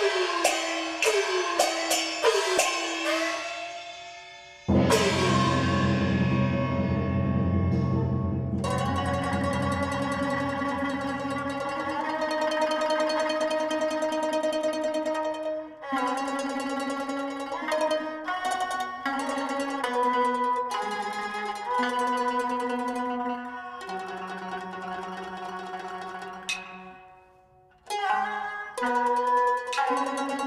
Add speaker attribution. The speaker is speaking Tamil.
Speaker 1: Música
Speaker 2: Thank you.